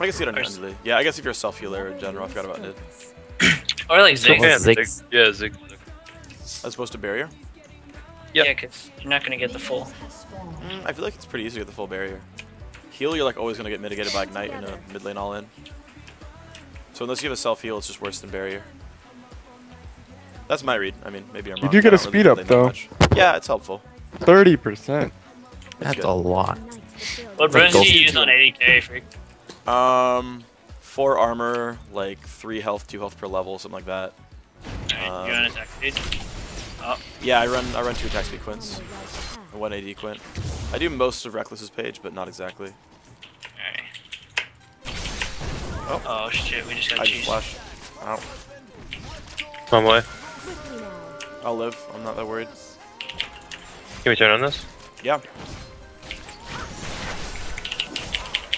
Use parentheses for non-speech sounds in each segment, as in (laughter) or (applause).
I guess you don't Or- need Yeah, I guess if you're a self healer in general, I forgot about it. Or like Zig. Yeah, Zig. Zig. Yeah, Zig. As opposed to barrier. Yep. Yeah, because you're not gonna get the full. Mm, I feel like it's pretty easy to get the full barrier. Heal, you're like always gonna get mitigated by ignite in a mid lane all in. So unless you have a self heal, it's just worse than barrier. That's my read. I mean, maybe I'm wrong. You do get a don't really speed up, though. Yeah, it's helpful. Thirty percent. That's good. a lot. What Like runes do you use on 80k, Phreak? Um, four armor, like three health, two health per level, something like that. Alright, you Um, attack speed? Oh, Yeah, I run I run two attack speed quints, a 180 quint. I do most of Reckless's page, but not exactly. alright. Oh. Oh shit, we just got I just cheese. flash. Ow. One way. I'll live. I'm not that worried. Can we turn on this? Yeah.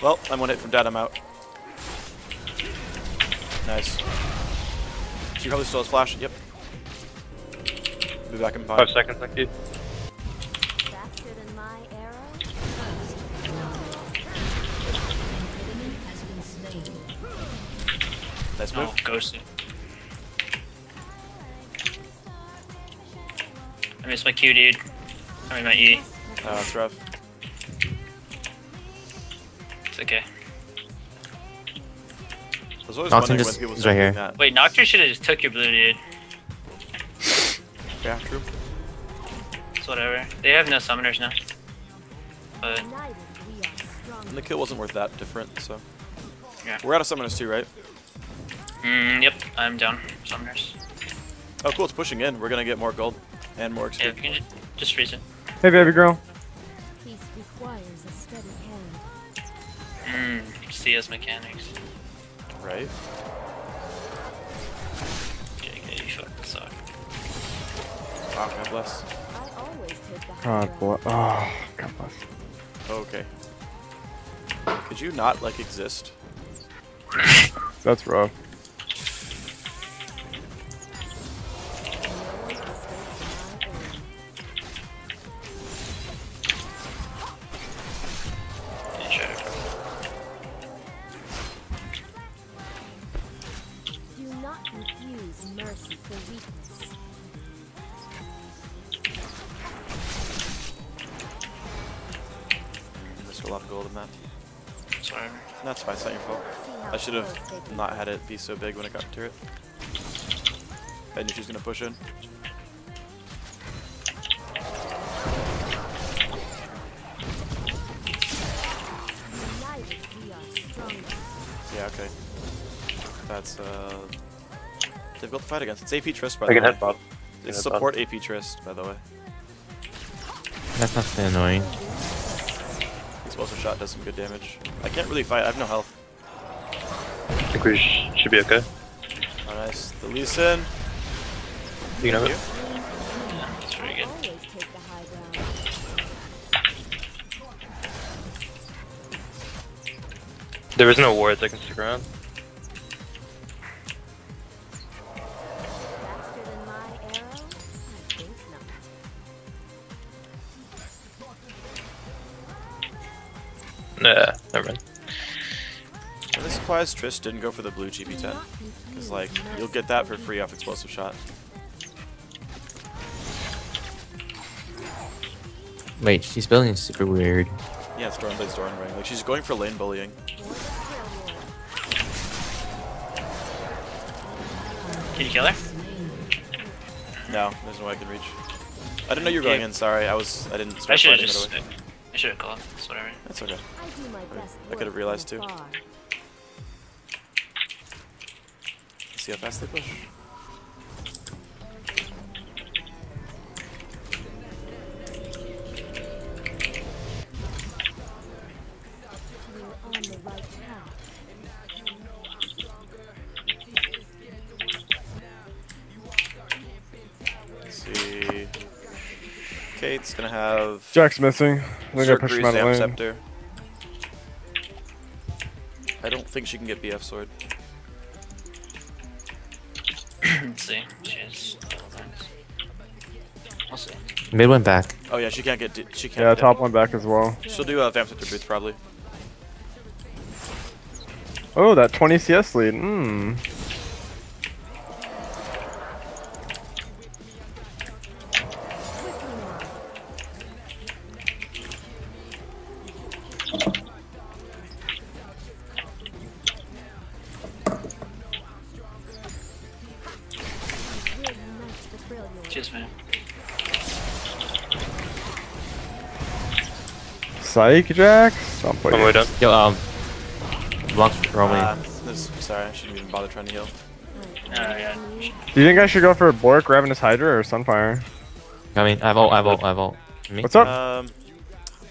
Well, I'm one hit from dead. I'm out. Nice. She probably still has flash. Yep. Be back in five. Five seconds, thank you. Faster than? Nice No, move. ghosted. I missed my Q, dude. I mean my E. Uh, that's rough. Okay. I was always Nocturne wondering when just- people right here. that. Wait, Nocturne should have just took your blue, dude. Yeah, true. It's whatever. They have no summoners now. But United we are strong. And the kill wasn't worth that different, so. Yeah. We're out of summoners too, right? mm, yep, I'm down. Summoners. Oh, cool. It's pushing in. We're gonna get more gold and more Yeah, XP. if just, just freeze it. Hey, baby girl. CS mechanics. Right. JK, you fucking suck. Wow, God bless. I always take the high God ground. bless. Oh, ah, God bless. Okay. Could you not like exist? That's rough. They can not had it be so big when it got to it. I knew she was gonna push in. United we are stronger. Yeah, okay. That's uh difficult to fight against. It's AP Trist by I the can way. head Bob. It's head support AP Trist, by the way. That's not that annoying. Explosive shot does some good damage. I can't really fight, I have no health. I think we sh should be okay. Oh nice. The Lee Sin. You can have Thank it. Yeah, it's pretty good. The ground. There is no wards, I can stick around. Faster than my arrow? I think not. Nah, never mind. I'm surprised Trist didn't go for the blue GP10. Because like you'll get that for free off explosive shot. Wait, she's building super weird. Yeah, it's Stormblade's Doran Ring. Like she's going for lane bullying. Can you kill her? No, there's no way I can reach. I didn't know you were going Yeah. in, sorry. I was I didn't I start should have fighting just. right away. I should have called. It's whatever. That's okay. I do my best I could've realized too. See how fast they push. You're on the right path. Let's see. Kate's gonna have Jack's missing. I gotta push him out of lane. Scepter. I don't think she can get BF sword. See. She's. We'll see. Mid went back. Oh yeah, she can't get. She can't. Yeah, top one back as well. She'll do a uh, Vamp Scepter boots probably. Oh, that 20 CS lead. Mmm. Psych, Jax. Don't play I'm way games. done. Yo, um, blocks roll me. Uh, this, sorry, I shouldn't even bother trying to heal. Oh, yeah. Do you think I should go for Bork, Ravenous Hydra, or Sunfire? I mean, I have ult, I have ult, I have ult. Me? What's up? Um,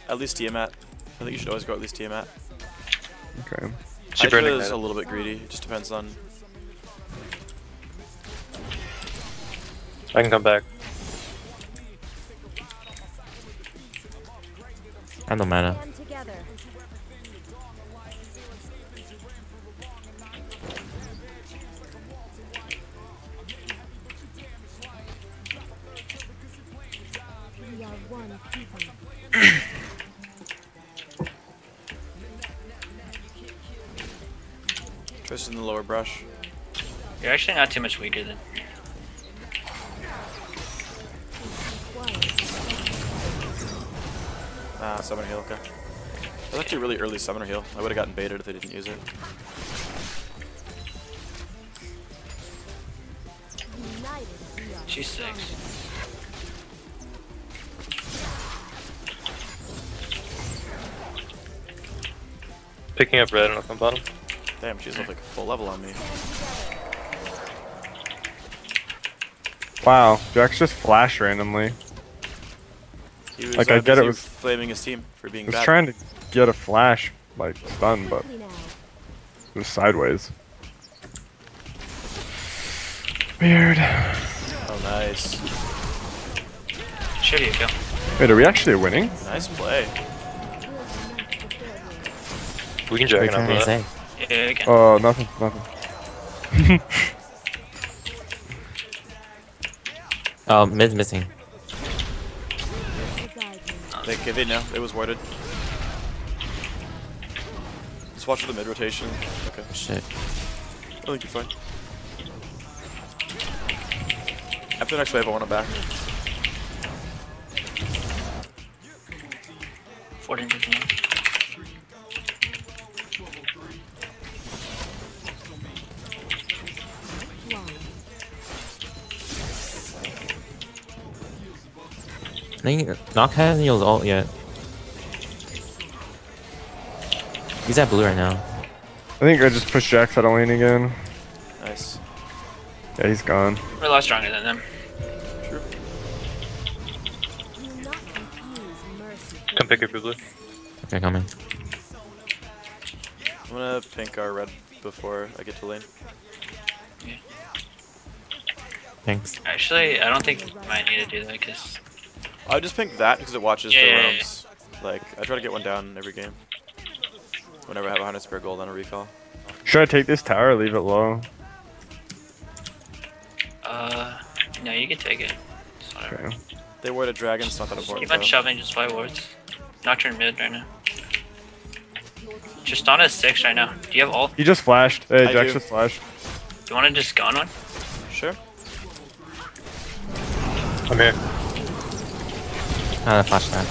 at least Tiamat. I think you should always go at least Tiamat. okay. Super Hydra is ignited. a little bit greedy. It just depends on. I can come back. I have no mana. Stand together. We are one people. Trist in the lower brush. You're actually not too much weaker than. Ah, summoner heal, okay. That was actually a really early summoner heal. I would have gotten baited if they didn't use it. United we are. She's six. Picking up red and up on bottom. Damn, she's like full level on me. Wow, Jax just flashed randomly. He was, Like, uh, I get it busy was- flaming his team for being I was bad. trying to get a flash, like, stun, but it was sideways. Weird. Oh, nice. Should be kill. Wait, are we actually winning? Nice play. We can drag it can up I with say? Yeah, again. Oh, nothing, nothing. (laughs) oh, mid's missing. To guide. They give it now. It was warded. Just watch for the mid rotation. Okay. Shit. I think you're fine. After the next wave, I want it back. 14, 15. I think Knock hasn't used ult yet. He's at blue right now. I think I just pushed Jax out of lane again. Nice. Yeah, he's gone. We're a lot stronger than them. True. Do not confuse mercy. Come pick up your blue. Okay, coming. I'm gonna pink our red before I get to lane. Thanks. Actually, I don't think I might need to do that because I just pink that because it watches Yeah, the yeah, yeah. Like, I try to get one down every game. Whenever I have 100 spare gold on a recall. Should I take this tower or leave it low? uh, no, you can take it. Okay. They warded dragon, it's not that important. Keep on though. shoving, just fight wards. Nocturne mid right now. Tristana is six right now. Do you have ult? He just flashed. Hey, I Jax do. just flashed. Do you want to just gun one? Sure. I'm here. Ah, flash that.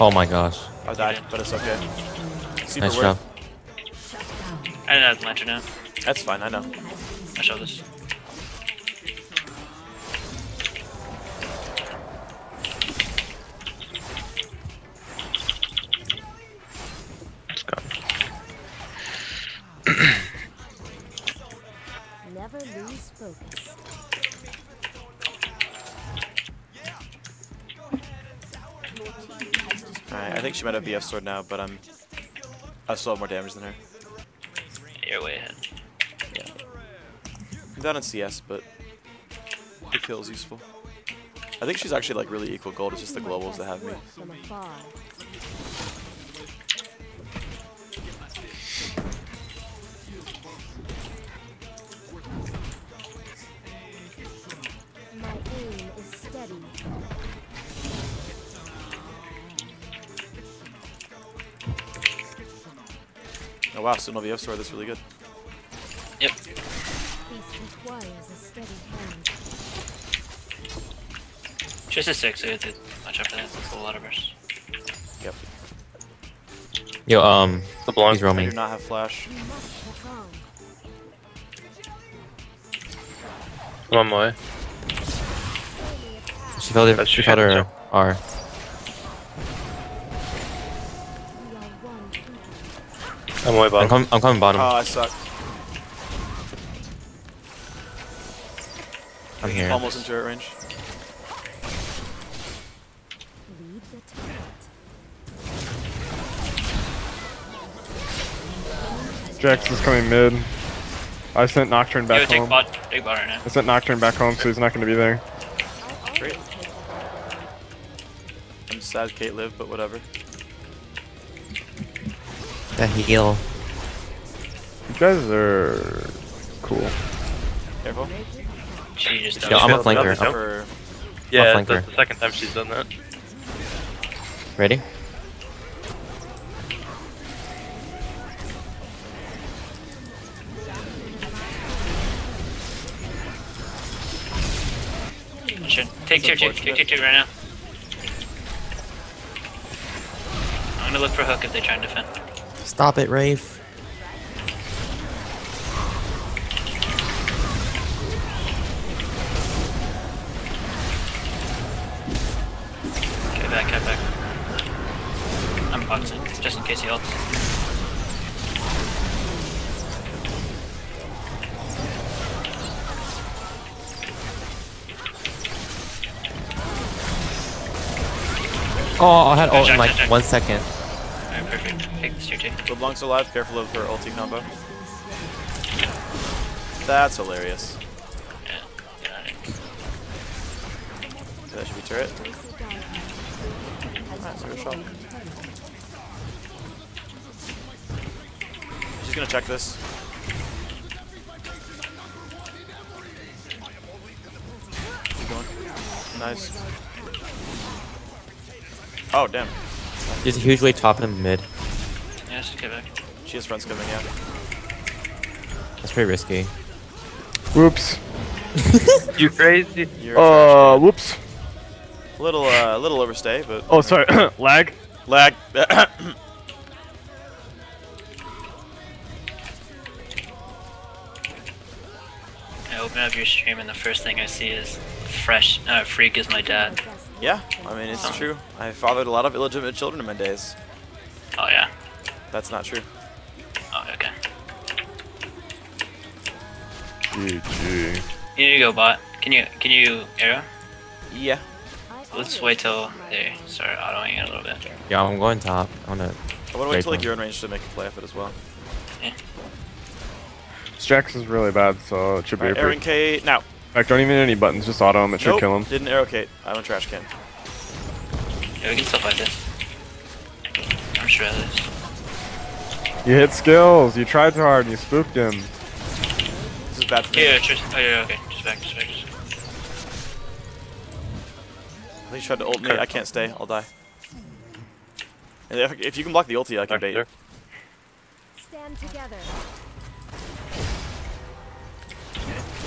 Oh my gosh. I died, but it's okay. Super Nice worth. job. I didn't have lantern now. That's fine, I know. I'll show this. Never lose focus. Alright, I think she might have BF sword now, but I'm. I still have more damage than her. You're way ahead. I'm down in CS, but the kill is useful. I think she's actually like really equal gold. It's just the globals that have me. Oh wow, still no BF sword. That's really good. Yep. Peace requires a steady hand. Just a six, so you have to watch out for that. That's a lot of burst. Yep. Yo, um, The blonde. he's I roaming. do not have flash. You must on. I'm on my way. She felt it. She your felt her R. I'm on my I'm, com I'm coming bottom. Oh, I suck. I'm here. Almost in turret range. Lead the turret. Jax is coming mid. I sent Nocturne Yo, back take home. bot, take bot right now. I sent Nocturne back home, so he's not going to be there. I'll Great. always take that. I'm sad Kate lived, but whatever. The heal. You guys are cool. Careful. She just Yo, I'm a flanker. jump. I'm Or Yeah, flanker. that's the second time she's done that. ready. Should take tier two, take tier two right now. I'm gonna look for hook if they try and defend. Stop it, Rafe. Get back, get back. I'm boxing, just in case he ults. Oh, I had ult in like one second. Two. LeBlanc's alive. Careful of her ulti combo. That's hilarious. Here. That should be turret. Alright, zero shot. She's gonna check this. Keep going. Nice. Oh, damn. There's a huge wave top and mid. Yeah, just get back. She has friends coming, yeah. That's pretty risky. Whoops. (laughs) You crazy? You're Uh, whoops. a little, uh, little overstay, but Oh, sorry. (coughs) (coughs) Lag. lag. (coughs) I open up your stream and the first thing I see is fresh uh, Phreak is my dad. yeah, I mean, it's true. I fathered a lot of illegitimate children in my days. Yeah. That's not true. Oh okay. GG. You go bot. Can you can you arrow? Yeah. Let's wait till they start autoing it a little bit. Yeah, I'm going top. I wanna. I want to wait Great till like you're in range to make a play of it as well. Jax is really bad, so it should be Alright, a Aaron. K. Now. In fact, don't even need any buttons, just auto him. It should kill him. Didn't arrow Kate. I'm a trash can. Yeah, we can still fight this. I'm sure of this. You hit skills. You tried too hard and you spooked him. This is bad for me. Yeah, just, oh yeah, okay. Just back, just back. Just... I think you tried to ult me. I can't stay. I'll die. And if, if you can block the ulti, I can bait. There. Stand together.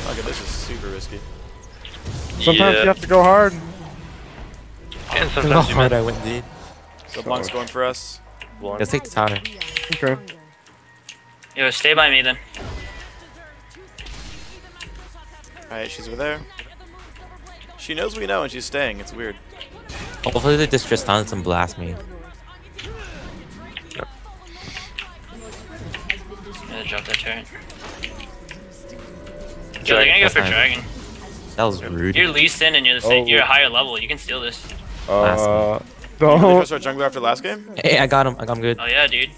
Okay, this is super risky. Sometimes yeah. you have to go hard. And Look sometimes you hard miss. I went, dude. So Blanc's going for us. Blonde. Let's take the tower. We are Okay. Yo, stay by me then. Alright, she's over there. She knows we know and she's staying. It's weird. Hopefully they just Tristana and blast me. Yeah, drop that turret. Yo, they're gonna go for That's dragon. That was rude. You're Lee Sin and you're the same. Oh. You're a higher level. You can steal this. Uh, Did don't. you start jungler after last game? Hey, I got him. I got him good. Oh yeah, dude.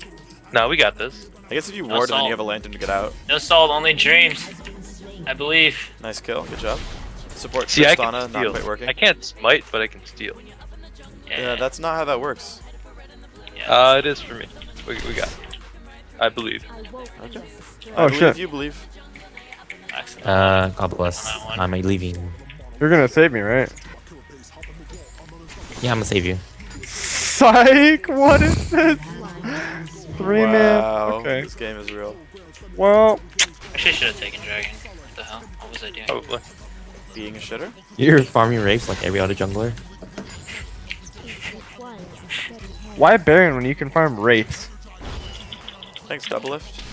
No, we got this. I guess if you No ward and then you have a lantern to get out. No salt, only dreams. I believe. Nice kill. Good job. Support See, I can Tristana, not quite working. I can't smite, but I can steal. Yeah, Yeah, that's not how that works. yeah. Uh, it is for me. We, we got. it. I believe. Okay. in. I Oh, believe shit. you believe. Uh, God bless. I'm leaving. You're gonna save me, right? Yeah, I'm gonna save you. Psych! What is this? Three man. Wow, Okay. this game is real. Well, Actually, should have taken dragon. What the hell? What was I doing? Probably. Being a shitter. You're farming wraiths like every other jungler. It a why Baron when you can farm wraiths? Thanks, Doublelift.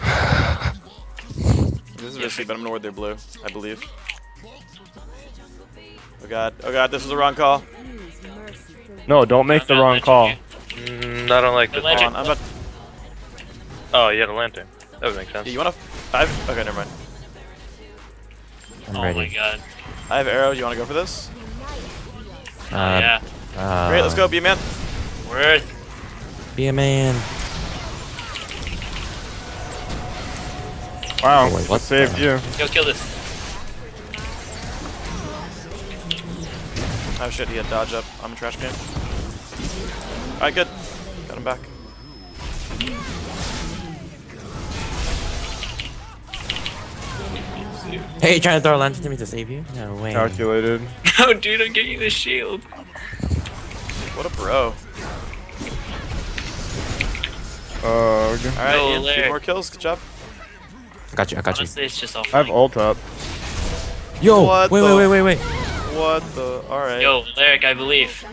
(sighs) this is risky, but I'm gonna ward their blue, I believe. Oh god, oh god, this is the wrong call. Use mercy for weak. No, don't make the I'm wrong call. You. Mm, I don't like this. Legend. Hold I'm about. Oh, you had a lantern. That would make sense. Yeah, you wanna five? Okay, never mind. I'm Oh ready. my god. I have arrow. You wanna go for this? Uh, yeah. uh, Great, let's go, be a man. Worth. Be a man. Wow, Oh, wait, what saved the- you. Go kill this. Oh shit, he had dodge up. I'm a trash can. Alright, good. Got him back. Hey, you trying to throw a lantern to me to save you? No way. Calculated. (laughs) No, dude, I'm getting you the shield. What a bro. Ugh. Alright, No, Ian, two Larry. more kills. Good job. I got you. I got you. It's just all I have fine. ult up. Yo, What wait, the- wait, wait, wait, wait. What the? Alright. Yo, Lyric, I believe.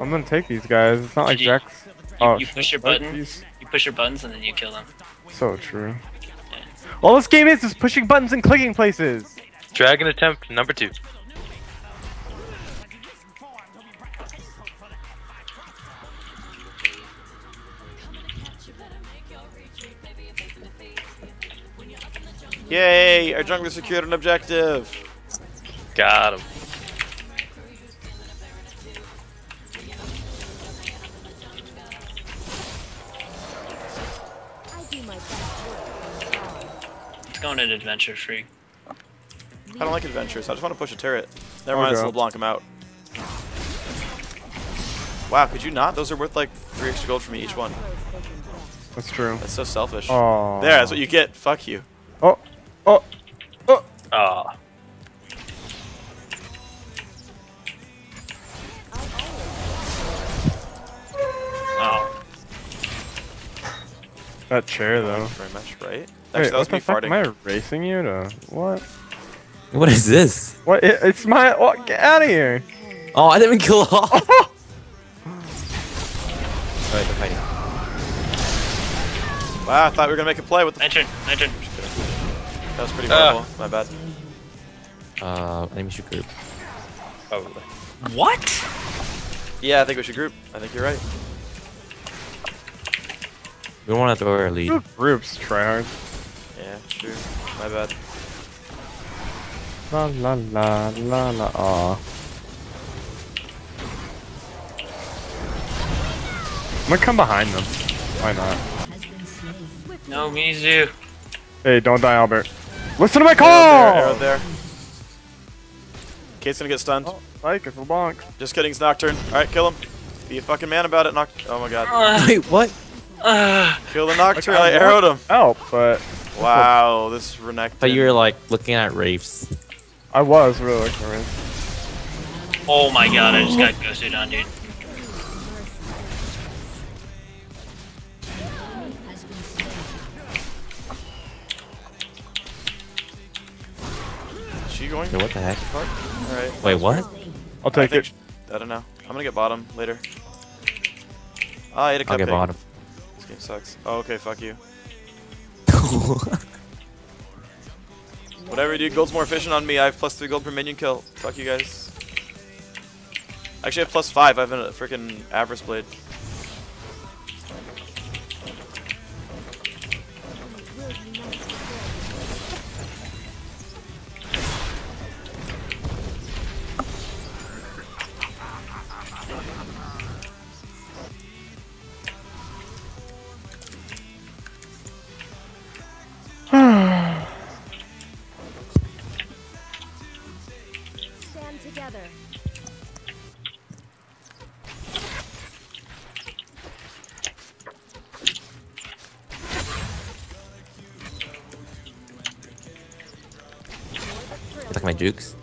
I'm gonna take these guys. It's not like you- Jax. Oh, you push your what? button. Jeez. You push your buttons and then you kill them. So true. All this game is is pushing buttons and clicking places. Dragon attempt number two. Yay! Our jungler secured an objective. Got him. Go on an adventure Phreak. I don't like adventures. I just want to push a turret. Never Oh, mind, it's God. LeBlanc. I'm out. Wow, could you not? Those are worth like three extra gold for me each one. That's true. That's so selfish. Oh. There, that's what you get. Fuck you. Oh. Oh. Oh. Ah. Oh, That chair though. Very much, right? Wait, that was me farting. Am I racing you to what? What is this? What? It, it's my. What? Get out of here! Oh, I didn't even kill off. (laughs) Alright, they're fighting. Wow, I thought we were gonna make a play. with the? lantern, lantern. That was pretty Ah. horrible. My bad. Uh, I think we should group. Probably. What? Yeah, I think we should group. I think you're right. We don't want to throw our lead. Groups try hard. Yeah, true. My bad. La la la la la. Aw. I'm gonna come behind them. Why not? No, Mizu. Hey, don't die, Albert. Listen to my Arrow there, call. arrow there. Kate's gonna get stunned. Oh, Like it's LeBlanc. Just kidding, it's Nocturne. Alright, kill him. Be a fucking man about it, Noct- Oh my god. Uh, (laughs) Wait, what? uh, Kill the Nocturne, I I arrowed him. Help, but Wow, this Renekton. But you were like looking at Wraiths. I was really looking for it. oh my god, I just got ghosted on, dude. Is she going? Yo, what the heck? Alright. Wait, what? I'll take think it. sh- I don't know. I'm gonna get bottom later. Ah, I ate a I'll get bottom. This game sucks. Oh, okay, fuck you. (laughs) Whatever, dude. Gold's more efficient on me. I have plus three gold per minion kill. Fuck you guys. Actually, I have plus five. I have a freaking Avarice Blade. Jukes.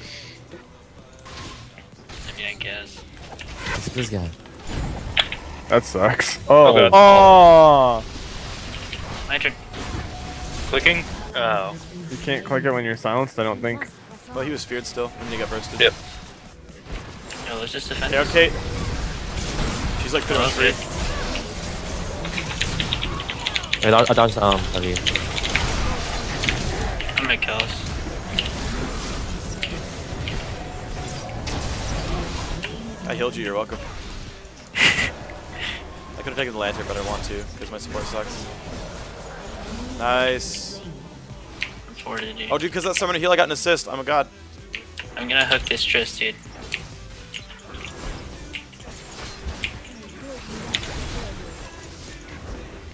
I mean, I guess. this guy. That sucks. Oh. God. Oh. My turn. Clicking. Oh. You can't click it when you're silenced. I don't think. Well, he was feared still, and he got bursted. Yep. No, let's just defend. Hey, okay. She's like Oh, 33. okay. Wait, I'll, I'll dodge um W. I'm gonna kill us. I healed you, you're welcome. I could have taken the lantern, but I want to, because my support sucks. Nice. I'm forwarded, dude. Oh, dude, because that summoner heal, I got an assist. I'm a god. I'm gonna hook this Triss, dude.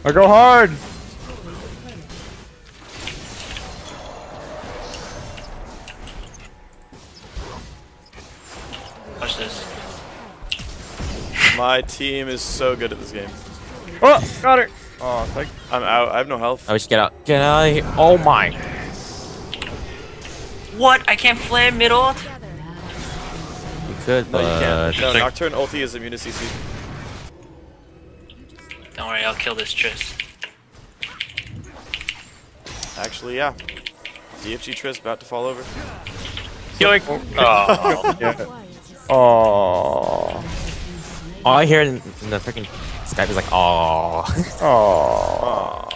I go hard. My team is so good at this game. Oh, got her. Oh, it's like I'm out. I have no health. I wish get out. Get out of here. Oh my. What? I can't flame middle? You could, No, but you can't. No, Nocturne ulti is immune to CC. Don't worry, I'll kill this Triss. Actually, yeah. DFG Triss about to fall over. Yoink. Oh. (laughs) yeah. Oh. All I hear in, in the freaking Skype is like, oh. (laughs) Oh.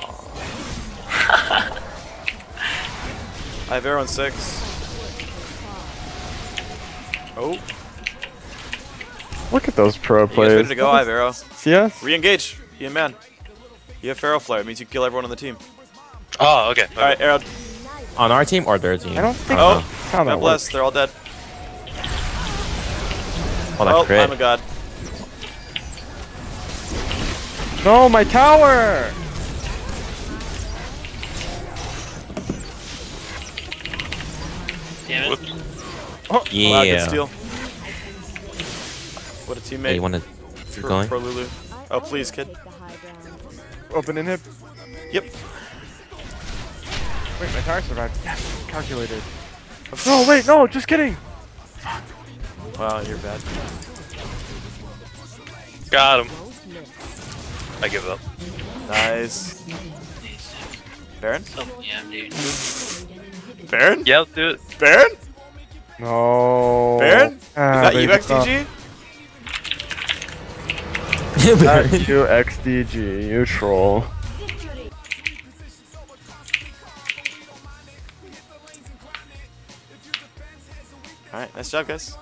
I have arrow on six. Oh, Look at those pro you players. ready to go? I have arrow. Yes. Re-engage. Be a man. You have Pharaoh Flare. It means you kill everyone on the team. Oh, okay. All right, arrow. On our team or their team? I don't think Oh, that's God bless. works. They're all dead. Oh, that Oh, crit. I'm a god. No, my tower. Damn it. Whoops. Oh, yeah. Wow, good steal. What a Hey, teammate you want to keep for, going? for Lulu. Oh, please, kid. Open and hip. Yep. Wait, my tower survived. Yes, calculated. No, wait, no, just kidding. Wow, you're bad. Got him. I give up. Nice. Nice. Baron? Oh, yeah, dude. Baron? Yeah, let's do it. Baron? No. Baron? Is Ah, that they you, just not- XTG? (laughs) You XDG, you troll. Alright, nice job, guys.